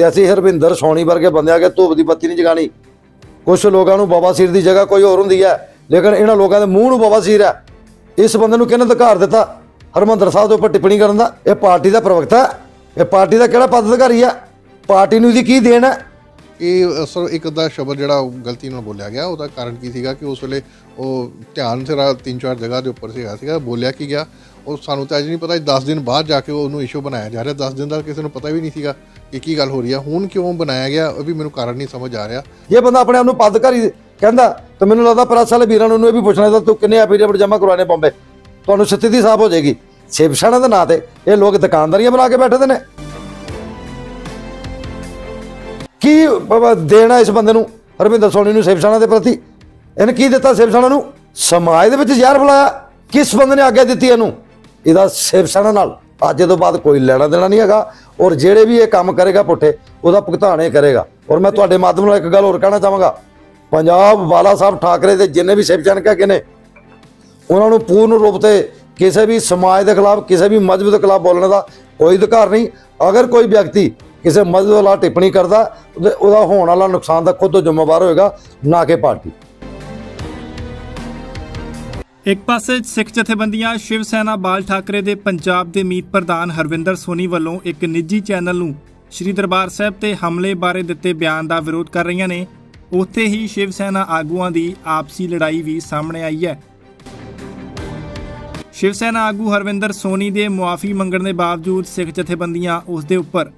ਤੇ ਅਸੀਂ ਹਰਵਿੰਦਰ ਸੋਣੀ ਵਰਗੇ ਬੰਦਿਆਂ ਕੇ ਧੂਪ ਦੀ ਬੱਤੀ ਨਹੀਂ ਜਗਾਣੀ ਕੁਝ ਲੋਕਾਂ ਨੂੰ ਬਾਬਾ ਸੀਰ ਦੀ ਜਗ੍ਹਾ ਕੋਈ ਹੋਰ ਹੁੰਦੀ ਹੈ, ਲੇਕਿਨ ਇਹਨਾਂ ਲੋਕਾਂ ਦੇ ਮੂੰਹ ਨੂੰ ਬਾਬਾ ਸੀਰ ਹੈ। ਇਸ ਬੰਦੇ ਨੂੰ ਕਿਹਨੇ ਅਧਿਕਾਰ ਦਿੱਤਾ? ਹਰਮੰਦਰ ਸਾਹਿਬ ਦੇ ਉੱਪਰ ਟਿੱਪਣੀ ਕਰਨ ਦਾ। ਇਹ ਪਾਰਟੀ ਦਾ ਪ੍ਰਵਕਤਾ ਇਹ ਪਾਰਟੀ ਦਾ ਕਿਹੜਾ ਪਦ ਅਧਿਕਾਰੀ ਹੈ? ਪਾਰਟੀ ਨੂੰ ਇਹਦੀ ਕੀ ਦੇਣ ਹੈ? ਇਹ ਅਸਲ ਇੱਕ ਦਾ ਸ਼ਬਦ ਜਿਹੜਾ ਉਹ ਗਲਤੀ ਨਾਲ ਬੋਲਿਆ ਗਿਆ। ਉਹਦਾ ਕਾਰਨ ਕੀ ਸੀਗਾ ਕਿ ਉਸ ਵੇਲੇ ਉਹ ਧਿਆਨ ਸਿਰਾ ਤਿੰਨ ਚਾਰ ਜਗ੍ਹਾ ਦੇ ਉੱਪਰ ਸੀਗਾ ਸੀਗਾ, ਬੋਲਿਆ ਕੀ ਗਿਆ। ਉਹ ਸਾਨੂੰ ਤਾਂ ਅਜੇ ਨਹੀਂ ਪਤਾ 10 ਦਿਨ ਬਾਅਦ ਜਾ ਕੇ ਉਹਨੂੰ ਇਸ਼ੂ ਬਣਾਇਆ ਜਾ ਰਿਹਾ। 10 ਦਿਨ ਦਾ ਕਿਸੇ ਨੂੰ ਪਤਾ ਵੀ ਨਹੀਂ ਸੀਗਾ। ਕਿ ਕੀ ਗੱਲ ਹੋ ਰਹੀ ਹੈ ਹੁਣ ਕਿਉਂ ਬਣਾਇਆ ਗਿਆ ਉਹ ਵੀ ਮੈਨੂੰ ਕਾਰਨ ਨਹੀਂ ਸਮਝ ਆ ਰਿਹਾ। ਜੇ ਬੰਦਾ ਆਪਣੇ ਆਪ ਨੂੰ ਪਦ ਕਹਿੰਦਾ, ਤਾਂ ਮੈਨੂੰ ਲੱਗਦਾ ਪ੍ਰੈਸ ਵਾਲੇ ਵੀਰਾਂ ਨੂੰ ਇਹ ਵੀ ਪੁੱਛਣਾ ਤਾਂ ਤੂੰ ਕਿੰਨੇ ਐਫੀਡੇਵਿਟ ਜਮ੍ਹਾਂ ਕਰਵਾਣੇ ਬੰਬੇ? ਤੁਹਾਨੂੰ ਸਥਿਤੀ ਸਾਫ਼ ਹੋ ਜਾਏਗੀ। ਸ਼ਿਵਸੈਨਾ ਦੇ ਨਾਂ ਤੇ ਇਹ ਲੋਕ ਦੁਕਾਨਦਾਰੀਆਂ ਬਣਾ ਕੇ ਬੈਠੇ ਨੇ। ਕੀ ਦੇਣਾ ਇਸ ਬੰਦੇ ਨੂੰ, ਹਰਵਿੰਦਰ ਸੋਨੀ ਨੂੰ ਸ਼ਿਵਸੈਨਾ ਦੇ ਪ੍ਰਤੀ? ਇਹਨੇ ਕੀ ਦਿੱਤਾ ਸ਼ਿਵਸੈਨਾ ਨੂੰ? ਸਮਾਜ ਦੇ ਵਿੱਚ ਜ਼ਹਿਰ ਫਲਾਇਆ। ਕਿਸ ਬੰਦੇ ਨੇ ਆਗਿਆ ਦਿੱਤੀ ਇਹਨੂੰ? ਇਹਦਾ ਸ਼ਿਵਸੈਨਾ ਨਾਲ। ਅੱਜ ਤੋਂ ਬਾਅਦ ਕੋਈ ਲੈਣਾ ਦੇਣਾ ਨਹੀਂ ਹੈਗਾ ਔਰ ਜਿਹੜੇ ਵੀ ਇਹ ਕੰਮ ਕਰੇਗਾ ਪੁੱਠੇ, ਉਹਦਾ ਭੁਗਤਾਨ ਇਹ ਕਰੇਗਾ। ਔਰ ਮੈਂ ਤੁਹਾਡੇ ਮਾਧਿਅਮ ਨਾਲ ਇੱਕ ਗੱਲ ਹੋਰ ਕਹਿਣਾ ਚਾਹਾਂਗਾ। ਪੰਜਾਬ ਵਾਲਾ ਸਾਹਿਬ ਠਾਕਰੇ ਦੇ ਜਿੰਨੇ ਵੀ ਸ਼ਿਵਸੈਨਿਕ ਹੈਗੇ ਨੇ, ਉਹਨਾਂ ਨੂੰ ਪੂਰਨ ਰੂਪ ਤੇ ਕਿਸੇ ਵੀ ਸਮਾਜ ਦੇ ਖਿਲਾਫ, ਕਿਸੇ ਵੀ ਮਜ਼ਹਬ ਦੇ ਖਿਲਾਫ ਬੋਲਣ ਦਾ ਕੋਈ ਅਧਿਕਾਰ ਨਹੀਂ। ਅਗਰ ਕੋਈ ਵਿਅਕਤੀ ਕਿਸੇ ਮਜ਼ਹਬ ਵਾਲਾ ਟਿੱਪਣੀ ਕਰਦਾ ਉਹਦਾ ਹੋਣ ਵਾਲਾ ਨੁਕਸਾਨ ਦਾ ਖੁਦ ਤੋਂ ਜ਼ਿੰਮੇਵਾਰ ਹੋਏਗਾ, ਨਾ ਕਿ ਪਾਰਟੀ। ਇੱਕ ਪਾਸੇ ਸਿੱਖ ਜਥੇਬੰਦੀਆਂ ਸ਼ਿਵ ਸੈਨਾ ਬਾਲ ਠਾਕਰੇ ਦੇ ਪੰਜਾਬ ਦੇ ਮੀਤ ਪ੍ਰਧਾਨ ਹਰਵਿੰਦਰ ਸੋਨੀ ਵੱਲੋਂ ਇੱਕ ਨਿੱਜੀ ਚੈਨਲ ਨੂੰ ਸ਼੍ਰੀ ਦਰਬਾਰ ਸਾਹਿਬ ਤੇ ਹਮਲੇ ਬਾਰੇ ਦਿੱਤੇ ਬਿਆਨ ਦਾ ਵਿਰੋਧ ਕਰ ਰਹੀਆਂ ਨੇ। ਉੱਥੇ ਹੀ ਸ਼ਿਵ ਸੈਨਾ ਆਗੂਆਂ ਦੀ ਆਪਸੀ ਲੜਾਈ ਵੀ ਸਾਹਮਣੇ ਆਈ ਹੈ। ਸ਼ਿਵ ਸੈਨਾ ਆਗੂ ਹਰਵਿੰਦਰ ਸੋਨੀ ਦੇ ਮੁਆਫੀ ਮੰਗਣ ਦੇ ਬਾਵਜੂਦ ਸਿੱਖ ਜਥੇਬੰਦੀਆਂ ਉਸ ਦੇ ਉੱਪਰ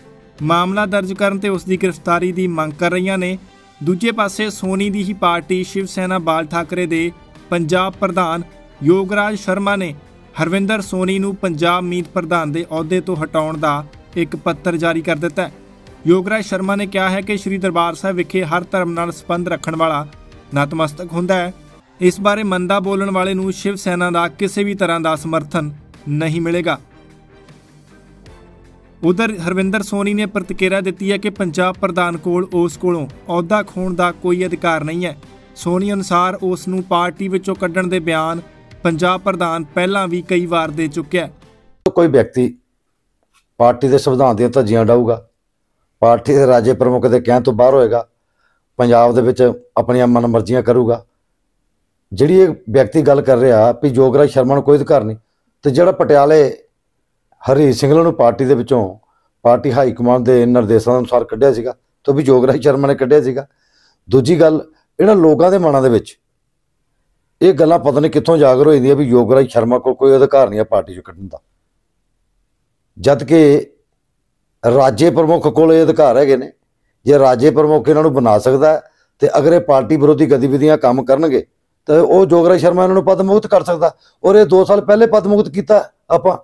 ਮਾਮਲਾ ਦਰਜ ਕਰਨ ਤੇ ਉਸ ਦੀ ਗ੍ਰਿਫਤਾਰੀ ਦੀ ਮੰਗ ਕਰ ਰਹੀਆਂ ਨੇ। ਦੂਜੇ ਪਾਸੇ ਸੋਨੀ ਦੀ ਹੀ ਪਾਰਟੀ ਸ਼ਿਵ ਸੈਨਾ ਬਾਲ ਠਾਕਰੇ ਦੇ ਪੰਜਾਬ ਪ੍ਰਧਾਨ ਯੋਗਰਾਜ ਸ਼ਰਮਾ ਨੇ ਹਰਵਿੰਦਰ ਸੋਨੀ ਨੂੰ ਪੰਜਾਬ ਮੀਤ ਪ੍ਰਧਾਨ ਦੇ ਅਹੁਦੇ ਤੋਂ ਹਟਾਉਣ ਦਾ ਇੱਕ ਪੱਤਰ ਜਾਰੀ ਕਰ ਦਿੱਤਾ ਹੈ। ਯੋਗਰਾਜ ਸ਼ਰਮਾ ਨੇ ਕਿਹਾ ਹੈ ਕਿ ਸ੍ਰੀ ਦਰਬਾਰ ਸਾਹਿਬ ਵਿਖੇ ਹਰ ਧਰਮ ਨਾਲ ਸੰਬੰਧ ਰੱਖਣ ਵਾਲਾ ਨਤਮਸਤਕ ਹੁੰਦਾ ਹੈ। ਇਸ ਬਾਰੇ ਮੰਦਾ ਬੋਲਣ ਵਾਲੇ ਨੂੰ ਸ਼ਿਵ ਸੈਨਾ ਦਾ ਕਿਸੇ ਵੀ ਤਰ੍ਹਾਂ ਦਾ ਸਮਰਥਨ ਨਹੀਂ ਮਿਲੇਗਾ। ਉਧਰ ਹਰਵਿੰਦਰ ਸੋਨੀ ਨੇ ਪ੍ਰਤੀਕਿਰਿਆ ਦਿੱਤੀ ਹੈ ਕਿ ਪੰਜਾਬ ਪ੍ਰਧਾਨ ਕੋਲ ਉਸ ਕੋਲੋਂ ਅਹੁਦਾ ਖੋਣ ਦਾ ਕੋਈ ਅਧਿਕਾਰ ਨਹੀਂ ਹੈ। ਸੋਨੀ ਅਨੁਸਾਰ ਉਸ ਨੂੰ ਪਾਰਟੀ ਵਿੱਚੋਂ ਕੱਢਣ ਦੇ ਬਿਆਨ ਪੰਜਾਬ ਪ੍ਰਧਾਨ ਪਹਿਲਾਂ ਵੀ ਕਈ ਵਾਰ ਦੇ ਚੁੱਕਿਆ ਕੋਈ ਵਿਅਕਤੀ ਪਾਰਟੀ ਦੇ ਸੰਵਿਧਾਨ ਦੀਆਂ ਧੱਜੀਆਂ ਡਾਊਗਾ ਪਾਰਟੀ ਦੇ ਰਾਜੇ ਪ੍ਰਮੁੱਖ ਦੇ ਕਹਿਣ ਤੋਂ ਬਾਹਰ ਹੋਏਗਾ, ਪੰਜਾਬ ਦੇ ਵਿੱਚ ਆਪਣੀਆਂ ਮਨਮਰਜ਼ੀਆਂ ਕਰੂਗਾ। ਜਿਹੜੀ ਇਹ ਵਿਅਕਤੀ ਗੱਲ ਕਰ ਰਿਹਾ ਵੀ ਜੋਗਰਾਜ ਸ਼ਰਮਾ ਨੂੰ ਕੋਈ ਅਧਿਕਾਰ ਨਹੀਂ ਤੇ ਜਿਹੜਾ ਪਟਿਆਲੇ ਹਰੀ ਸਿੰਘਲਾ ਨੂੰ ਪਾਰਟੀ ਦੇ ਵਿੱਚੋਂ ਪਾਰਟੀ ਹਾਈ ਕਮਾਂਡ ਦੇ ਨਿਰਦੇਸ਼ਾਂ ਅਨੁਸਾਰ ਕੱਢਿਆ ਸੀਗਾ, ਤੇ ਉਹ ਵੀ ਜੋਗਰਾਜ ਸ਼ਰਮਾ ਨੇ ਕੱਢਿਆ ਸੀਗਾ। ਦੂਜੀ ਗੱਲ ਇਹਨਾਂ ਲੋਕਾਂ ਦੇ ਮਨਾਂ ਦੇ ਵਿੱਚ ਇਹ ਗੱਲਾਂ ਪਤਾ ਨਹੀਂ ਕਿੱਥੋਂ ਜਾਗਰ ਹੋ ਜਾਂਦੀਆਂ ਵੀ ਯੋਗਰਾਜ ਸ਼ਰਮਾ ਕੋਲ ਕੋਈ ਅਧਿਕਾਰ ਨਹੀਂ ਹੈ ਪਾਰਟੀ ਚੋਂ ਕੱਢਣ ਦਾ। ਜਦ ਕਿ ਰਾਜੇ ਪ੍ਰਮੁੱਖ ਕੋਲ ਇਹ ਅਧਿਕਾਰ ਹੈਗੇ ਨੇ। ਜੇ ਰਾਜੇ ਪ੍ਰਮੁੱਖ ਇਹਨਾਂ ਨੂੰ ਬਣਾ ਸਕਦਾ ਹੈ, ਤੇ ਅਗਰ ਇਹ ਪਾਰਟੀ ਵਿਰੋਧੀ ਗਤੀਵਿਧੀਆਂ ਕੰਮ ਕਰਨਗੇ ਤਾਂ ਉਹ ਜੋਗਰਾਜ ਸ਼ਰਮਾ ਇਹਨਾਂ ਨੂੰ ਪਦ ਮੁਕਤ ਕਰ ਸਕਦਾ। ਔਰ ਇਹ 2 ਸਾਲ ਪਹਿਲੇ ਪਦ ਮੁਕਤ ਕੀਤਾ ਆਪਾਂ।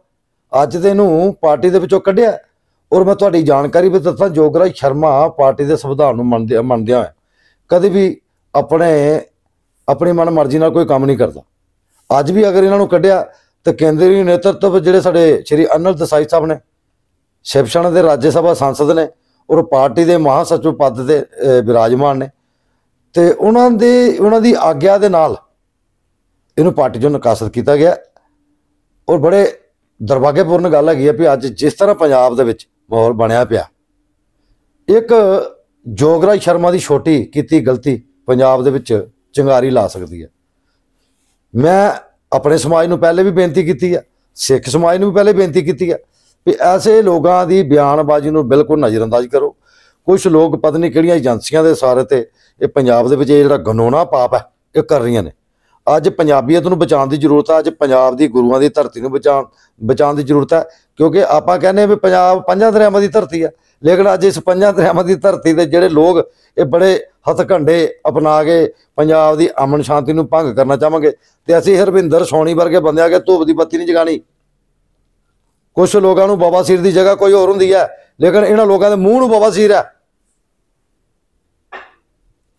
ਅੱਜ ਦੇ ਇਹਨੂੰ ਪਾਰਟੀ ਦੇ ਵਿੱਚੋਂ ਕੱਢਿਆ। ਔਰ ਮੈਂ ਤੁਹਾਡੀ ਜਾਣਕਾਰੀ ਵੀ ਦੱਸਾਂ ਜੋਗਰਾਜ ਸ਼ਰਮਾ ਪਾਰਟੀ ਦੇ ਸੰਵਿਧਾਨ ਨੂੰ ਮੰਨਦੇ ਮੰਨਦਿਆਂ ਹੋਇਆ। ਕਦੇ ਵੀ ਆਪਣੇ, ਆਪਣੀ ਮਨ ਮਰਜ਼ੀ ਨਾਲ ਕੋਈ ਕੰਮ ਨਹੀਂ ਕਰਦਾ। ਅੱਜ ਵੀ ਅਗਰ ਇਹਨਾਂ ਨੂੰ ਕੱਢਿਆ, ਤਾਂ ਕੇਂਦਰੀ ਨੇਤਰਤਵ ਜਿਹੜੇ ਸਾਡੇ ਸ਼੍ਰੀ ਅਨਲ ਦਸਾਈ ਸਾਹਿਬ ਨੇ ਸ਼ਿਵ ਸੈਨਾ ਦੇ ਰਾਜ ਸਭਾ ਸੰਸਦ ਨੇ, ਔਰ ਪਾਰਟੀ ਦੇ ਮਹਾਸਚਿਵ ਪਦ ਤੇ ਵਿਰਾਜਮਾਨ ਨੇ, ਤੇ ਉਹਨਾਂ ਦੇ, ਉਹਨਾਂ ਦੀ ਆਗਿਆ ਦੇ ਨਾਲ ਇਹਨੂੰ ਪਾਰਟੀ ਚੋਂ ਨਿਕਾਸਤ ਕੀਤਾ ਗਿਆ। ਔਰ ਬੜੇ ਦੁਰਭਾਗਿਆਪੂਰਨ ਗੱਲ ਹੈਗੀ ਆ ਵੀ ਅੱਜ ਜਿਸ ਤਰ੍ਹਾਂ ਪੰਜਾਬ ਦੇ ਵਿੱਚ ਮਾਹੌਲ ਬਣਿਆ ਪਿਆ। ਇੱਕ ਜੋਗਰਾਜ ਸ਼ਰਮਾ ਦੀ ਛੋਟੀ ਕੀਤੀ ਗਲਤੀ ਪੰਜਾਬ ਦੇ ਵਿੱਚ ਚੰਗਾਰੀ ਲਾ ਸਕਦੀ ਹੈ। ਮੈਂ ਆਪਣੇ ਸਮਾਜ ਨੂੰ ਪਹਿਲੇ ਵੀ ਬੇਨਤੀ ਕੀਤੀ ਹੈ, ਸਿੱਖ ਸਮਾਜ ਨੂੰ ਵੀ ਪਹਿਲੇ ਬੇਨਤੀ ਕੀਤੀ ਹੈ ਵੀ ਐਸੇ ਲੋਕਾਂ ਦੀ ਬਿਆਨਬਾਜ਼ੀ ਨੂੰ ਬਿਲਕੁਲ ਨਜ਼ਰਅੰਦਾਜ਼ ਕਰੋ। ਕੁਝ ਲੋਕ ਪਤਾ ਨਹੀਂ ਕਿਹੜੀਆਂ ਏਜੰਸੀਆਂ ਦੇ ਸਾਰੇ ਤੇ ਇਹ ਪੰਜਾਬ ਦੇ ਵਿੱਚ ਇਹ ਜਿਹੜਾ ਗਨੋਣਾ ਪਾਪ ਹੈ, ਇਹ ਕਰ ਰਹੀਆਂ ਨੇ। ਅੱਜ ਪੰਜਾਬੀਅਤ ਨੂੰ ਬਚਾਉਣ ਦੀ ਜ਼ਰੂਰਤ ਹੈ, ਅੱਜ ਪੰਜਾਬ ਦੀ ਗੁਰੂਆਂ ਦੀ ਧਰਤੀ ਨੂੰ ਬਚਾਉਣ ਬਚਾਉਣ ਦੀ ਜ਼ਰੂਰਤ ਹੈ, ਕਿਉਂਕਿ ਆਪਾਂ ਕਹਿੰਦੇ ਹਾਂ ਵੀ ਪੰਜਾਬ ਪੰਜਾਂ ਦਰਿਆਵਾਂ ਦੀ ਧਰਤੀ ਹੈ। ਲੇਕਿਨ ਅੱਜ ਇਸ ਪੰਜਾਂ ਦਰਿਆਵਾਂ ਦੀ ਧਰਤੀ ਤੇ ਜਿਹੜੇ ਲੋਕ ਇਹ ਬੜੇ ਹੱਥਕੰਡੇ ਅਪਣਾ ਕੇ ਪੰਜਾਬ ਦੀ ਅਮਨ ਸ਼ਾਂਤੀ ਨੂੰ ਭੰਗ ਕਰਨਾ ਚਾਹਾਂਗੇ ਤੇ ਅਸੀਂ ਹਰਵਿੰਦਰ ਸੋਣੀ ਵਰਗੇ ਬੰਦਿਆਂ ਕੇ ਧੂਪ ਦੀ ਬੱਤੀ ਨਹੀਂ ਜਗਾਣੀ ਕੁਝ ਲੋਕਾਂ ਨੂੰ ਬਾਬਾ ਸੀਰ ਦੀ ਜਗ੍ਹਾ ਕੋਈ ਹੋਰ ਹੁੰਦੀ ਹੈ, ਲੇਕਿਨ ਇਹਨਾਂ ਲੋਕਾਂ ਦੇ ਮੂੰਹ ਨੂੰ ਬਾਬਾ ਸੀਰ ਹੈ।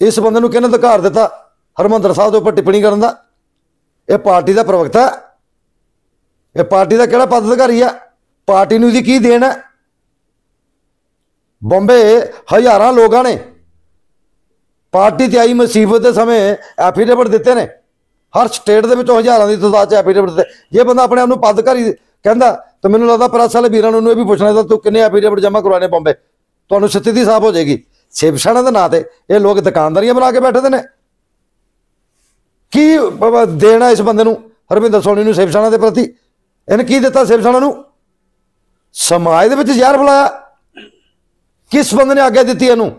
ਇਸ ਬੰਦੇ ਨੂੰ ਕਿਹਨੇ ਅਧਿਕਾਰ ਦਿੱਤਾ? ਹਰਮੰਦਰ ਸਾਹਿਬ ਦੇ ਉੱਪਰ ਟਿੱਪਣੀ ਕਰਨ ਦਾ? ਇਹ ਪਾਰਟੀ ਦਾ ਪ੍ਰਵਕਤਾ ਹੈ। ਇਹ ਪਾਰਟੀ ਦਾ ਕਿਹੜਾ ਪਦ ਅਧਿਕਾਰੀ ਹੈ? ਪਾਰਟੀ ਨੂੰ ਇਹਦੀ ਕੀ ਦੇਣ ਹੈ? ਬੰਬੇ, ਹਜ਼ਾਰਾਂ ਲੋਕਾਂ ਨੇ ਪਾਰਟੀ ਤੇ ਆਈ ਮੁਸੀਬਤ ਦੇ ਸਮੇਂ ਐਫੀਡੇਵਿਟ ਦਿੱਤੇ ਨੇ। ਹਰ ਸਟੇਟ ਦੇ ਵਿੱਚੋਂ ਹਜ਼ਾਰਾਂ ਦੀ ਤਾਦਾਦ ਚ ਐਫੀਡੇਵਿਟ ਦਿੱਤੇ। ਜੇ ਬੰਦਾ ਆਪਣੇ ਆਪ ਨੂੰ ਪਦ ਅਧਿਕਾਰੀ ਕਹਿੰਦਾ, ਤਾਂ ਮੈਨੂੰ ਲੱਗਦਾ ਪ੍ਰੈਸ ਵਾਲੇ ਵੀਰਾਂ ਨੂੰ ਇਹ ਵੀ ਪੁੱਛਣਾ ਤਾਂ ਤੂੰ ਕਿੰਨੇ ਐਫੀਡੇਵਿਟ ਜਮ੍ਹਾਂ ਕਰਵਾਣੇ ਬੰਬੇ? ਤੁਹਾਨੂੰ ਸਥਿਤੀ ਸਾਫ਼ ਹੋ ਜਾਏਗੀ। ਸ਼ਿਵ ਦੇ ਨਾਂ ਤੇ ਇਹ ਲੋਕ ਦੁਕਾਨਦਾਰੀਆਂ ਬਣਾ ਕੇ ਬੈਠੇ ਦੇ ਨੇ। ਕੀ ਦੇਣਾ ਇਸ ਬੰਦੇ ਨੂੰ ਹਰਵਿੰਦਰ ਸੋਨੀ ਨੂੰ ਸ਼ਿਵ ਸੈਨਾ ਦੇ ਪ੍ਰਤੀ? ਇਹਨੇ ਕੀ ਦਿੱਤਾ ਸ਼ਿਵ ਨੂੰ? ਸਮਾਜ ਦੇ ਵਿੱਚ ਜ਼ਹਿਰ ਫੈਲਾਇਆ। ਕਿਸ ਬੰਦੇ ਨੇ ਆਗਿਆ ਦਿੱਤੀ ਇਹਨੂੰ?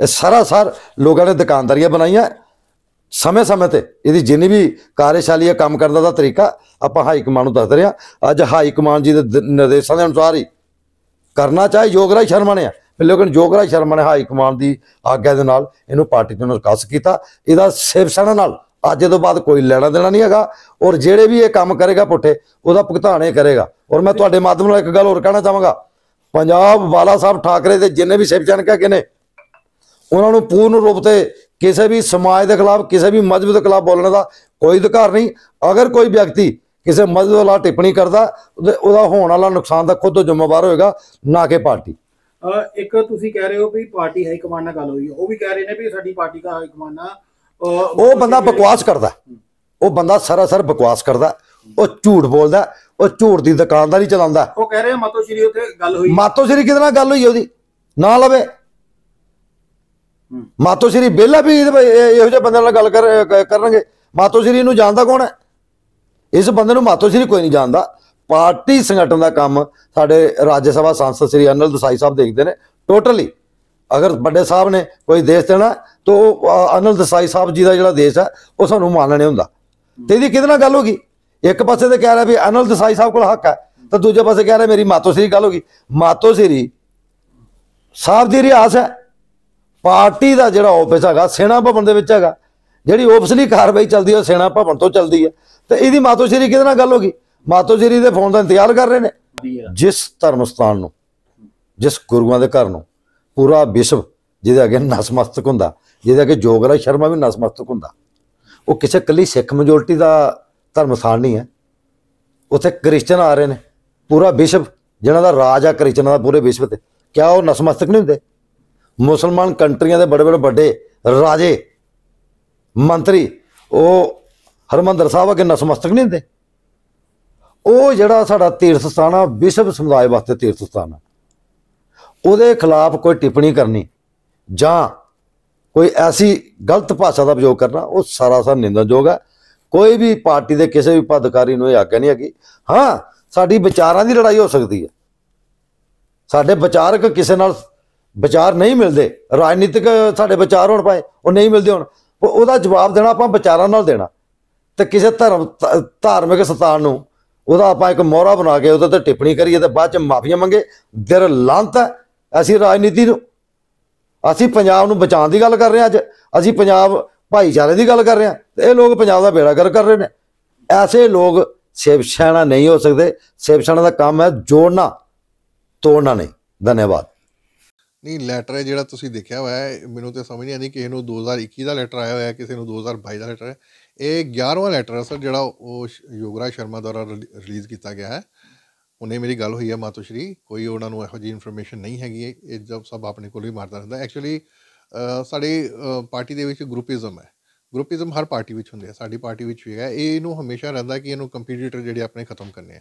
ਇਹ ਸਾਰਾ ਸਾਰ ਲੋਕਾਂ ਨੇ ਦੁਕਾਨਦਾਰੀਆਂ ਬਣਾਈਆਂ। ਸਮੇਂ ਸਮੇਂ ਤੇ ਇਹਦੀ ਜਿੰਨੀ ਵੀ ਕਾਰਜਸ਼ਾਲੀ ਕੰਮ ਕਰਨ ਦਾ ਤਰੀਕਾ ਆਪਾਂ ਹਾਈ ਕਮਾਂਡ ਨੂੰ ਦੱਸ ਰਹੇ ਅੱਜ ਹਾਈ ਕਮਾਂਡ ਜੀ ਦੇ ਨਿਰਦੇਸ਼ਾਂ ਦੇ ਅਨੁਸਾਰ ਹੀ ਕਰਨਾ ਚਾਹੇ ਯੋਗਰਾਜ ਸ਼ਰਮਾ ਨੇ ਲੇਕਿਨ ਯੋਗਰਾਜ ਸ਼ਰਮਾ ਨੇ ਹਾਈ ਕਮਾਂਡ ਦੀ ਆਗਿਆ ਦੇ ਨਾਲ ਇਹਨੂੰ ਪਾਰਟੀ ਤੋਂ ਨਿਕਾਸ ਕੀਤਾ। ਇਹਦਾ ਸ਼ਿਵ ਸੈਨਾ ਨਾਲ ਅੱਜ ਤੋਂ ਬਾਅਦ ਕੋਈ ਲੈਣਾ ਦੇਣਾ ਨਹੀਂ ਹੈਗਾ ਔਰ ਜਿਹੜੇ ਵੀ ਇਹ ਕੰਮ ਕਰੇਗਾ ਪੁੱਠੇ ਉਹਦਾ ਭੁਗਤਾਨ ਇਹ ਕਰੇਗਾ। ਔਰ ਮੈਂ ਤੁਹਾਡੇ ਮਾਧਿਅਮ ਨਾਲ ਇੱਕ ਗੱਲ ਹੋਰ ਕਹਿਣਾ ਚਾਹਾਂਗਾ। ਪੰਜਾਬ ਬਾਲਾ ਸਾਹਿਬ ਠਾਕਰੇ ਦੇ ਜਿੰਨੇ ਵੀ ਸ਼ਿਵ ਸੈਨਿਕ ਹੈਗੇ ਨੇ ਉਹਨਾਂ ਨੂੰ ਪੂਰਨ ਰੂਪ ਤੇ ਕਿਸੇ ਵੀ ਸਮਾਜ ਦੇ ਖਿਲਾਫ ਕਿਸੇ ਵੀ ਮਜ਼ਹਬ ਦੇ ਖਿਲਾਫ ਬੋਲਣ ਦਾ ਕੋਈ ਅਧਿਕਾਰ ਨਹੀਂ। ਅਗਰ ਕੋਈ ਵਿਅਕਤੀ ਕਿਸੇ ਮਜ਼ਹਬ ਵਾਲਾ ਟਿੱਪਣੀ ਕਰਦਾ ਉਹਦੇ- ਹੋਣ ਵਾਲਾ ਨੁਕਸਾਨ ਦਾ ਖੁਦ ਜ਼ਿੰਮੇਵਾਰ ਹੋਏਗਾ ਨਾ ਕਿ ਪਾਰਟੀ। ਇੱਕ ਤੁਸੀਂ ਕਹਿ ਰਹੇ ਹੋ ਵੀ ਪਾਰਟੀ ਹਾਈ ਕਮਾਂਡ ਨਾਲ ਗੱਲ ਹੋਈ ਹੈ। ਉਹ ਵੀ ਕਹਿ ਰਹੇ ਨੇ ਵੀ ਸਾਡੀ ਪਾਰਟੀ ਦਾ ਹਾਈ ਕਮਾਂਡ ਨਾਲ ਉਹ ਬੰਦਾ ਬਕਵਾਸ ਕਰਦਾ। ਉਹ ਬੰਦਾ ਸਰਾਸਰ ਬਕਵਾਸ ਕਰਦਾ। ਉਹ ਝੂਠ ਬੋਲਦਾ ਉਹ ਝੂਠ ਦੀ ਦੁਕਾਨਦਾਰੀ ਚਲਾਉਂਦਾ। ਉਹ ਕਹਿ ਰਹੇ ਆ ਮਾਤੋ ਸ਼੍ਰੀ ਉੱਥੇ ਗੱਲ ਹੋਈ। ਮਾਤੋ ਸ਼੍ਰੀ ਕਿਹਦੇ ਨਾਲ ਗੱਲ ਹੋਈ ਉਹਦੀ? ਨਾ ਲਵੇ। ਮਾਤੋ ਸ਼੍ਰੀ ਬੇਲਾ ਵੀ ਇਹ- ਜਿਹੇ ਬੰਦੇ ਨਾਲ ਗੱਲ ਕਰਨਗੇ। ਮਾਤੋ ਸ਼੍ਰੀ ਨੂੰ ਜਾਣਦਾ ਕੌਣ ਹੈ? ਇਸ ਬੰਦੇ ਨੂੰ ਮਾਤੋ ਸ਼੍ਰੀ ਕੋਈ ਨਹੀਂ ਜਾਣਦਾ। ਪਾਰਟੀ ਸੰਗਠਨ ਦਾ ਕੰਮ ਸਾਡੇ ਰਾਜ ਸਭਾ ਸੰਸਦ ਸ੍ਰੀ ਅਨਿਲ ਦਸਾਈ ਸਾਹਿਬ ਦੇਖਦੇ ਨੇ ਟੋਟਲੀ। ਅਗਰ ਵੱਡੇ ਸਾਹਿਬ ਨੇ ਕੋਈ ਦੇਸ਼ ਦੇਣਾ ਤਾਂ ਉਹ ਅਨਿਲ ਦਸਾਈ ਸਾਹਿਬ ਜੀ ਦਾ ਜਿਹੜਾ ਦੇਸ਼ ਹੈ ਉਹ ਸਾਨੂੰ ਮੰਨਣੇ ਹੁੰਦਾ। ਤੇ ਇਹਦੀ ਕਿਹਦੇ ਨਾਲ ਗੱਲ ਹੋ ਗਈ? ਇੱਕ ਪਾਸੇ ਤੇ ਕਹਿ ਰਿਹਾ ਵੀ ਅਨਿਲ ਦਸਾਈ ਸਾਹਿਬ ਕੋਲ ਹੱਕ ਹੈ, ਤਾਂ ਦੂਜੇ ਪਾਸੇ ਕਹਿ ਰਿਹਾ ਮੇਰੀ ਮਾਤੋ ਸ਼੍ਰੀ ਗੱਲ ਹੋ ਗਈ। ਮਾਤੋ ਸ਼੍ਰੀ ਸਾਹਿਬ ਦੀ ਰਿਆਸ ਹੈ। ਪਾਰਟੀ ਦਾ ਜਿਹੜਾ ਆਫਿਸ ਹੈਗਾ ਸੈਨਾ ਭਵਨ ਦੇ ਵਿੱਚ ਹੈਗਾ, ਜਿਹੜੀ ਆਫਿਸਲੀ ਕਾਰਵਾਈ ਚੱਲਦੀ ਹੈ ਸੈਨਾ ਭਵਨ ਤੋਂ ਚੱਲਦੀ ਹੈ। ਤੇ ਇਹਦੀ ਮਾਤੋ ਸ਼੍ਰੀ ਕਿਹਦੇ ਨਾਲ ਗੱਲ ਹੋ ਗਈ? ਮਾਤੋ ਸ਼੍ਰੀ ਦੇ ਫੋਨ ਦਾ ਇੰਤਜ਼ਾਰ ਕਰ ਰਹੇ ਨੇ। ਜਿਸ ਧਰਮ ਸਥਾਨ ਨੂੰ, ਜਿਸ ਗੁਰੂਆਂ ਦੇ ਘਰ ਨੂੰ, ਪੂਰਾ ਵਿਸ਼ਵ, ਜਿਹਦੇ ਅੱਗੇ ਨਸਮਸਤਕ ਹੁੰਦਾ, ਜਿਹਦੇ ਅੱਗੇ ਜੋਗਰਾਜ ਸ਼ਰਮਾ ਵੀ ਨਸਮਸਤਕ ਹੁੰਦਾ, ਉਹ ਕਿਸੇ ਕੱਲੀ ਸਿੱਖ ਮੈਜੋਰਟੀ ਦਾ ਧਰਮ ਸਥਾਨ ਨਹੀਂ ਹੈ। ਉੱਥੇ ਕ੍ਰਿਸਚਨ ਆ ਰਹੇ ਨੇ। ਪੂਰਾ ਵਿਸ਼ਵ, ਜਿਹਨਾਂ ਦਾ ਰਾਜ ਆ ਕ੍ਰਿਸਚਨਾਂ ਦਾ, ਪੂਰੇ ਵਿਸ਼ਵ ਤੇ। ਕਿਆ ਉਹ ਨਸਮਸਤਕ ਨਹੀਂ ਹੁੰਦੇ? ਮੁਸਲਮਾਨ ਕੰਟਰੀਆਂ ਦੇ ਬੜੇ ਬੜੇ ਵੱਡੇ ਰਾਜੇ, ਮੰਤਰੀ, ਉਹ ਹਰਮੰਦਰ ਸਾਹਿਬ ਅੱਗੇ ਨਸਮਸਤਕ ਨਹੀਂ ਹੁੰਦੇ? ਉਹ ਜਿਹੜਾ ਸਾਡਾ ਤੀਰਥ ਸਥਾਨ ਆ, ਵਿਸ਼ਵ ਸਮੁਦਾਇ ਵਾਸਤੇ ਤੀਰਥ ਸਥਾਨ ਆ। ਉਹਦੇ ਖਿਲਾਫ ਕੋਈ ਟਿੱਪਣੀ ਕਰਨੀ, ਜਾਂ ਕੋਈ ਐਸੀ ਗਲਤ ਭਾਸ਼ਾ ਦਾ ਪ੍ਰਯੋਗ ਕਰਨਾ, ਉਹ ਸਾਰਾ ਸਰਾਸਰ ਨਿੰਦਣਯੋਗ ਹੈ ਕੋਈ ਵੀ ਪਾਰਟੀ ਦੇ ਕਿਸੇ ਵੀ ਪਦਾਧਿਕਾਰੀ ਨੂੰ ਇਹ ਆਗਿਆ ਨਹੀਂ ਹੈਗੀ। ਹਾਂ, ਸਾਡੀ ਵਿਚਾਰਾਂ ਦੀ ਲੜਾਈ ਹੋ ਸਕਦੀ ਹੈ। ਸਾਡੇ ਵਿਚਾਰਕ ਕਿਸੇ ਨਾਲ ਵਿਚਾਰ ਨਹੀਂ ਮਿਲਦੇ। ਰਾਜਨੀਤਿਕ ਸਾਡੇ ਵਿਚਾਰ ਹੋਣ ਪਾਏ ਉਹ ਨਹੀਂ ਮਿਲਦੇ ਹੁਣ। ਉਹਦਾ ਜਵਾਬ ਦੇਣਾ ਆਪਾਂ ਵਿਚਾਰਾਂ ਨਾਲ ਦੇਣਾ। ਤੇ ਕਿਸੇ ਧਰਮ ਧਾਰਮਿਕ ਸਥਾਨ ਨੂੰ ਉਹਦਾ ਆਪਾਂ ਇੱਕ ਮੋਹਰਾ ਬਣਾ ਕੇ ਉਹਦੇ ਤੇ ਟਿੱਪਣੀ ਕਰੀਏ ਤੇ ਬਾਅਦ ਚ ਮਾਫੀਆਂ ਮੰਗੇ। ਦਿਲ ਲਾਂਤ ਹੈ ਅਸੀਂ ਰਾਜਨੀਤੀ ਨੂੰ। ਅਸੀਂ ਪੰਜਾਬ ਨੂੰ ਬਚਾਉਣ ਦੀ ਗੱਲ ਕਰ ਰਹੇ ਅੱਜ। ਅਸੀਂ ਪੰਜਾਬ ਭਾਈਚਾਰੇ ਦੀ ਗੱਲ ਕਰ ਰਹੇ। ਹਾਂ ਇਹ ਲੋਕ ਪੰਜਾਬ ਦਾ ਬੇੜਾ ਕਰ ਕਰ ਰਹੇ ਨੇ। ਐਸੇ ਲੋਕ ਸੇਵ ਸੈਨਾ ਨਹੀਂ ਹੋ ਸਕਦੇ। ਸੇਵ ਸੈਨਾ ਦਾ ਕੰਮ ਹੈ ਜੋੜਨਾ, ਤੋੜਨਾ ਨਹੀਂ। ਧੰਨਵਾਦ। ਨਹੀਂ ਲੈਟਰ ਹੈ ਜਿਹੜਾ ਤੁਸੀਂ ਦੇਖਿਆ ਹੋਇਆ ਹੈ। ਮੈਨੂੰ ਤੇ ਸਮਝ ਨਹੀਂ ਆਉਂਦੀ ਕਿਸੇ ਨੂੰ 2021 ਦਾ ਲੈਟਰ ਆਇਆ ਹੋਇਆ, ਕਿਸੇ ਨੂੰ 2022 ਦਾ ਲੈਟਰ ਹੈ ਇਹ 11ਵਾਂ ਲੈਟਰ ਹੈ ਸਰ, ਜਿਹੜਾ ਉਹ ਸ਼- ਯੋਗਰਾਜ ਸ਼ਰਮਾ ਦੁਆਰਾ ਰਿਲੀਜ਼ ਕੀਤਾ ਗਿਆ ਹੈ। ਉਹਨੇ ਮੇਰੀ ਗੱਲ ਹੋਈ ਹੈ ਮਾਤੋਸ਼ਰੀ। ਕੋਈ ਉਹਨਾਂ ਨੂੰ ਇਹੋ ਜਿਹੀ ਇਨਫੋਰਮੇਸ਼ਨ ਨਹੀਂ ਹੈਗੀ। ਇਹ ਜਬ ਸਭ ਆਪਣੇ ਕੋਲ ਹੀ ਮਾਰਦਾ ਰਹਿੰਦਾ। ਐਕਚੁਅਲੀ ਸਾਡੇ ਪਾਰਟੀ ਦੇ ਵਿੱਚ ਗਰੁੱਪਿਜ਼ਮ ਹੈ। ਗਰੁੱਪਿਜ਼ਮ ਹਰ ਪਾਰਟੀ ਵਿੱਚ ਹੁੰਦੇ ਆ ਸਾਡੀ ਪਾਰਟੀ ਵਿੱਚ ਵੀ ਹੈ। ਇਹ ਇਹਨੂੰ ਹਮੇਸ਼ਾ ਰਹਿੰਦਾ ਕਿ ਇਹਨੂੰ ਕੰਪੀਟੀਟਰ ਜਿਹੜੇ ਆਪਣੇ ਖਤਮ ਕਰਨੇ ਆ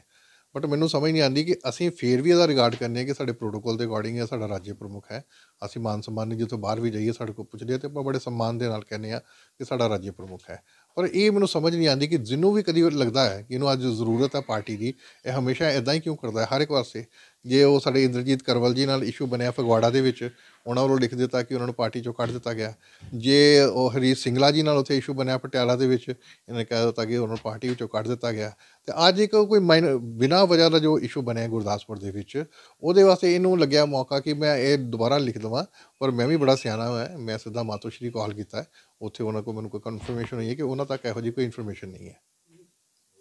ਬਟ ਮੈਨੂੰ ਸਮਝ ਨਹੀਂ ਆਉਂਦੀ ਕਿ ਅਸੀਂ ਫੇਰ ਵੀ ਇਹਦਾ ਰਿਗਾਰਡ ਕਰਨੇ ਆ ਕਿ ਸਾਡੇ ਪ੍ਰੋਟੋਕੋਲ ਦੇ ਅਕੋਰਡਿੰਗ ਇਹ ਸਾਡਾ ਰਾਜ ਪ੍ਰਮੁੱਖ ਹੈ। ਅਸੀਂ ਮਾਨ ਸਨਮਾਨ ਨਾਲ ਜਿੱਥੋਂ ਬਾਹਰ ਵੀ ਜਾਈਏ, ਸਾਡੇ ਕੋਲ ਪੁੱਛਦੇ ਆ ਤੇ ਆਪਾਂ ਬੜੇ ਸਨਮਾਨ ਦੇ ਨਾਲ ਕਹਿੰਦੇ ਆ ਕਿ ਸਾਡਾ ਰਾਜ ਪ੍ਰਮੁੱਖ ਹੈ। ਪਰ ਇਹ ਮੈਨੂੰ ਸਮਝ ਨਹੀਂ ਆਉਂਦੀ ਕਿ ਜਿਹਨੂੰ ਵੀ ਕਦੀ ਲੱਗਦਾ ਹੈ ਕਿ ਇਹਨੂੰ ਅੱਜ ਜ਼ਰੂਰਤ ਹੈ ਪਾਰਟੀ ਦੀ, ਇਹ ਹਮੇਸ਼ਾ ਇਦਾਂ ਹੀ ਕਿਉਂ ਕਰਦਾ ਹੈ? ਹਰ ਇੱਕ ਵਾਸਤੇ ਜੇ ਉਹ ਸਾਡੇ ਇੰਦਰਜੀਤ ਕਰਵਲ ਜੀ ਨਾਲ ਇਸ਼ੂ ਬਣਿਆ ਫਗਵਾੜਾ ਦੇ ਵਿੱਚ, ਉਹਨਾਂ ਵੱਲੋਂ ਲਿਖ ਦਿੱਤਾ ਕਿ ਉਹਨਾਂ ਨੂੰ ਪਾਰਟੀ ਚੋਂ ਕੱਢ ਦਿੱਤਾ ਗਿਆ। ਜੇ ਉਹ ਹਰੀਸ਼ ਸਿੰਗਲਾ ਜੀ ਨਾਲ ਉੱਥੇ ਇਸ਼ੂ ਬਣਿਆ ਪਟਿਆਲਾ ਦੇ ਵਿੱਚ, ਇਹਨਾਂ ਨੇ ਕਹਿ ਦਿੱਤਾ ਕਿ ਉਹਨਾਂ ਨੂੰ ਪਾਰਟੀ ਵਿੱਚੋਂ ਕੱਢ ਦਿੱਤਾ ਗਿਆ। ਤੇ ਅੱਜ ਇੱਕ ਕੋਈ ਮਾਈਨ- ਬਿਨਾਂ ਵਜ੍ਹਾ ਦਾ ਜੋ ਇਸ਼ੂ ਬਣਿਆ ਗੁਰਦਾਸਪੁਰ ਦੇ ਵਿੱਚ, ਉਹਦੇ ਵਾਸਤੇ ਇਹਨੂੰ ਲੱਗਿਆ ਮੌਕਾ ਕਿ ਮੈਂ ਇਹ ਦੁਬਾਰਾ ਲਿਖ ਦਵਾਂ, ਪਰ ਮੈਂ ਵੀ ਬੜਾ ਸਿਆਣਾ ਹੋਇਆ, ਮੈਂ ਸਿੱਧਾ ਮਾਤੋਸ਼ਰੀ ਕਾਲ ਕੀਤਾ, ਉੱਥੇ ਉਹਨਾਂ ਕੋਲ ਮੈਨੂੰ ਕੋਈ ਕਨਫਰਮੇਸ਼ਨ ਹੋਈ ਹੈ ਕਿ ਉਹਨਾਂ ਤੱਕ ਇਹੋ ਜਿਹੀ ਕੋਈ ਇਨਫੋਰਮੇਸ਼ਨ ਨਹੀਂ ਹੈ।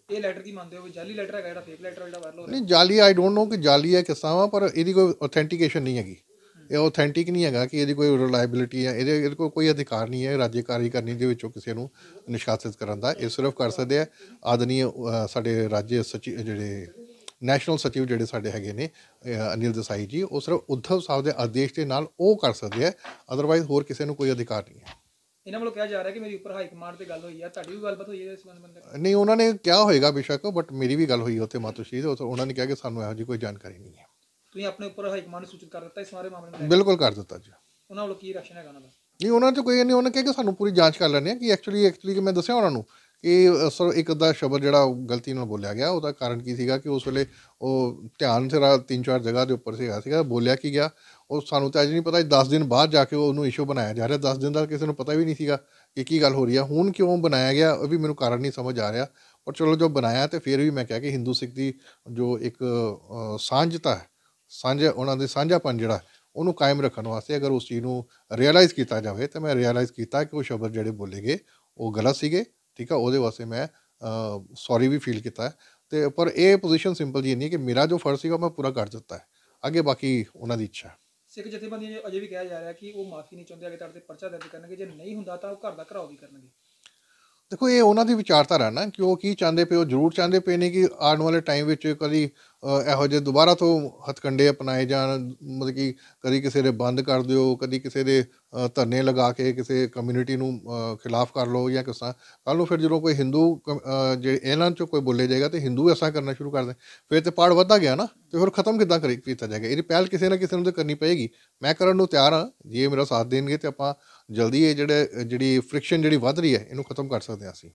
ਇਹ ਲੈਟਰ ਕੀ ਮੰਨਦੇ ਹੋ? ਵੀ ਜਾਲੀ ਲੈਟਰ ਹੈਗਾ ਜਿਹੜਾ ਫੇਕ ਲੈਟਰ ਜਿਹੜਾ ਵਾਇਰਲ ਹੋ ਰਿਹਾ। ਨਹੀਂ, ਜਾਲੀ ਆਈ ਡੋਨਟ ਨੋ ਕਿ ਜਾਲੀ ਹੈ ਕਿਸ ਤਰ੍ਹਾਂ ਵਾ, ਪਰ ਇਹਦੀ ਕੋਈ ਆਥੈਂਟੀਕੇਸ਼ਨ ਨਹੀਂ ਹੈਗੀ। ਇਹ ਆਥੈਂਟਿਕ ਨਹੀਂ ਹੈਗਾ ਕਿ ਇਹਦੀ ਕੋਈ ਰਿਲਾਇਬਿਲਿਟੀ ਹੈ। ਇਹਦੇ ਇਹਦੇ ਕੋਲ ਕੋਈ ਅਧਿਕਾਰ ਨਹੀਂ ਹੈ ਰਾਜਕਾਰੀ ਕਰਨੀ ਦੇ ਵਿੱਚੋਂ ਕਿਸੇ ਨੂੰ ਨਿਸ਼ਕਾਸਿਤ ਕਰਨ ਦਾ। ਇਹ ਸਿਰਫ ਕਰ ਸਕਦੇ ਆ ਆਦਨੀ ਸਾਡੇ ਰਾਜ ਸਚਿਵ ਜਿਹੜੇ ਨੈਸ਼ਨਲ ਸਚਿਵ ਜਿਹੜੇ ਸਾਡੇ ਹੈਗੇ ਨੇ ਅਨਿਲ ਦਸਾਈ ਜੀ, ਉਹ ਸਿਰਫ ਉद्धਵ ਸਾਹਿਬ ਦੇ ਆਦੇਸ਼ ਦੇ ਨਾਲ ਉਹ ਕਰ ਸਕਦੇ ਆ। ਅਦਰਵਾਈਜ਼ ਹੋਰ ਕਿਸੇ ਨੂੰ ਕੋਈ ਅਧਿਕਾਰ ਨਹੀਂ ਹੈ। ਇਹਨਾਂ ਵੱਲੋਂ ਕਿਹਾ ਜਾ ਰਿਹਾ ਕਿ ਮੇਰੀ ਉੱਪਰ ਹਾਈ ਕਮਾਂਡ ਤੇ ਗੱਲ ਹੋਈ ਹੈ ਤੁਹਾਡੀ ਵੀ ਗੱਲਬਾਤ ਹੋਈ ਹੈ ਇਸ ਸੰਬੰਧ ਵਿੱਚ? ਨਹੀਂ ਉਹਨਾਂ ਨੇ ਕਿਹਾ ਹੋਏਗਾ ਬੇਸ਼ੱਕ ਬਟ ਮੇਰੀ ਵੀ ਗੱਲ ਹੋਈ ਉੱਥੇ ਮਾਤੋਸ਼ਰੀ ਦੇ ਉੱਥੇ ਉਹਨਾਂ ਨੇ ਕਿਹਾ ਕਿ ਸਾਨੂੰ ਇਹੋ ਜਿਹੀ ਕੋਈ ਜਾਣਕਾਰੀ ਨਹੀਂ ਹੈ। ਤੁਸੀਂ ਆਪਣੇ ਉੱਪਰ ਹਾਈ ਕਮਾਂਡ ਨੂੰ ਸੂਚਿਤ ਕਰ ਦਿੱਤਾ ਇਸ ਸਾਰੇ ਮਾਮਲੇ ਨੂੰ। ਬਿਲਕੁਲ ਕਰ ਦਿੱਤਾ ਜੀ। ਉਹਨਾਂ ਵੱਲੋਂ ਕੀ ਰਿਐਕਸ਼ਨ ਹੈਗਾ ਉਹਨਾਂ ਦਾ? ਨਹੀਂ ਉਹਨਾਂ 'ਚ ਕੋਈ ਨਹੀਂ ਉਹਨੇ ਕਿਹਾ ਕਿ ਸਾਨੂੰ ਪੂਰੀ ਜਾਂਚ ਕਰ ਲੈਣੀ ਹੈ ਕਿ ਐਕਚੁਅਲੀ ਐਕਚੁਅਲੀ ਕਿ ਮੈਂ ਦੱਸਿਆ ਉਹਨਾਂ ਨੂੰ ਕਿ ਸਰ ਇੱਕ ਅੱਧਾ ਸ਼ਬਦ ਜਿਹੜਾ ਗਲਤੀ ਨਾਲ ਬੋਲਿਆ ਗਿਆ ਉਹਦਾ ਕਾਰਨ ਕੀ ਸੀਗਾ ਕਿ ਉਸ ਵੇਲੇ ਉਹ ਧਿਆਨ ਸਿਰਾ ਤਿੰਨ ਚਾਰ ਜਗ੍ਹਾ ਦੇ ਉੱਪਰ ਸੀਗਾ ਸੀਗਾ ਬੋਲਿਆ ਕੀ ਗਿਆ ਉਹ ਸਾਨੂੰ ਤਾਂ ਅਜੇ ਨਹੀਂ ਪਤਾ 10 ਦਿਨ ਬਾਅਦ ਜਾ ਕੇ ਉਹਨੂੰ ਇਸ਼ੂ ਬਣਾਇਆ ਜਾ ਰਿਹਾ। 10 ਦਿਨ ਦਾ ਕਿਸੇ ਨੂੰ ਪਤਾ ਵੀ ਨਹੀਂ ਸੀਗਾ ਕਿ ਕੀ ਗੱਲ ਹੋ ਰਹੀ ਹੈ ਹੁਣ ਕਿਉਂ ਬਣਾਇਆ ਗਿਆ ਉਹ ਵੀ ਮੈਨੂੰ ਕਾਰਨ ਨਹੀਂ ਸਮਝ ਆ ਰਿਹਾ। ਪਰ ਚਲੋ ਜੋ ਬਣਾਇਆ ਤੇ ਫਿਰ ਵੀ ਮੈਂ ਕਿਹਾ ਕਿ ਹਿੰਦੂ ਸਿੱਖ ਦੀ ਜੋ ਇੱਕ ਸਾਂਝਤਾ ਹੈ, ਸਾਂਝਾ ਉਹਨਾਂ ਦੇ ਸਾਂਝਾਪਨ ਜਿਹੜਾ ਉਹਨੂੰ ਕਾਇਮ ਰੱਖਣ ਵਾਸਤੇ ਅਗਰ ਉਸ ਚੀਜ਼ ਨੂੰ ਰਿਅਲਾਈਜ਼ ਕੀਤਾ ਜਾਵੇ ਤਾਂ ਮੈਂ ਰਿਅਲਾਈਜ਼ ਕੀਤਾ ਕਿ ਉਹ ਸ਼ਬਦ ਜਿਹੜੇ ਬੋਲੇ ਗਏ, ਉਹ ਗਲਤ ਸੀਗੇ। ਠੀਕ ਆ, ਉਹਦੇ ਵਾਸਤੇ ਮੈਂ ਸੌਰੀ ਵੀ ਫੀਲ ਕੀਤਾ ਹੈ। ਤੇ ਪਰ ਇਹ ਪੋਜੀਸ਼ਨ ਸਿੰਪਲ ਜੀ ਨਹੀਂ ਕਿ ਮੇਰਾ ਜੋ ਫਰਜ਼ ਸੀਗਾ ਉਹ ਮੈਂ ਪੂਰਾ ਕਰ ਦਿੱਤਾ ਹੈ। ਅੱਗੇ ਬਾਕੀ ਉਹਨਾਂ ਦੀ ਇੱਛਾ ਸਿੱਖ ਜਥੇਬੰਦੀਆਂ ਨੇ ਅਜੇ ਵੀ ਕਿਹਾ ਜਾ ਰਿਹਾ ਕਿ ਉਹ ਮਾਫੀ ਨਹੀਂ ਚਾਹੁੰਦੇ ਅਗੇ ਤੁਹਾਡੇ ਤੇ ਪਰਚਾ ਦਰਜ ਕਰਨਗੇ, ਜੇ ਨਹੀਂ ਹੁੰਦਾ ਤਾਂ ਉਹ ਘਰ ਦਾ ਘਰਾਓ ਵੀ ਕਰਨਗੇ। ਦੇਖੋ, ਇਹ ਉਹਨਾਂ ਦੀ ਵਿਚਾਰਧਾਰਾ ਨਾ, ਕਿ ਉਹ ਕੀ ਚਾਹੁੰਦੇ ਪਏ, ਉਹ ਜ਼ਰੂਰ ਚਾਹੁੰਦੇ ਪਏ ਨੇ ਕਿ ਆਉਣ ਵਾਲੇ ਟਾਈਮ ਵਿੱਚ ਕਦੀ ਇਹੋ ਜਿਹੇ ਦੁਬਾਰਾ ਤੋਂ ਹਥਕੰਡੇ ਅਪਣਾਏ ਜਾਣ, ਮਤਲਬ ਕਿ ਕਦੀ ਕਿਸੇ ਦੇ ਬੰਦ ਕਰ ਦਿਓ, ਕਦੀ ਕਿਸੇ ਦੇ ਧਰਨੇ ਲਗਾ ਕੇ ਕਿਸੇ ਕਮਿਊਨਿਟੀ ਨੂੰ ਖਿਲਾਫ ਕਰ ਲਓ ਜਾਂ ਕਿਸ ਤਰ੍ਹਾਂ। ਕੱਲ ਨੂੰ ਫਿਰ ਜਦੋਂ ਕੋਈ ਹਿੰਦੂ ਕਮ- ਜੇ ਇਹਨਾਂ ਚੋਂ ਕੋਈ ਬੋਲੇ ਜਾਏਗਾ ਤੇ ਹਿੰਦੂ ਐਸਾ ਕਰਨਾ ਸ਼ੁਰੂ ਕਰ ਦੇ। ਫਿਰ ਤੇ ਪਾੜ ਵੱਧਦਾ ਗਿਆ ਨਾ, ਤੇ ਫਿਰ ਖਤਮ ਕਿੱਦਾਂ ਕਰੀ, ਕੀਤਾ ਜਾਏਗਾ? ਇਹਦੀ ਪਹਿਲ ਕਿਸੇ ਨਾ ਕਿਸੇ ਨੂੰ ਤੇ ਕਰਨੀ ਪਏਗੀ। ਮੈਂ ਕਰਨ ਨੂੰ ਤਿਆਰ ਹਾਂ, ਜੇ ਮੇਰਾ ਸਾਥ ਦੇਣਗੇ ਤੇ ਆਪਾਂ ਜਲਦੀ ਇਹ ਜਿਹੜੇ, ਜਿਹੜੀ ਫ੍ਰਿਕਸ਼ਨ ਜਿਹੜੀ ਵੱਧ ਰਹੀ ਹੈ, ਇਹਨੂੰ ਖਤਮ ਕਰ ਸਕਦੇ ਹਾਂ ਅਸੀਂ।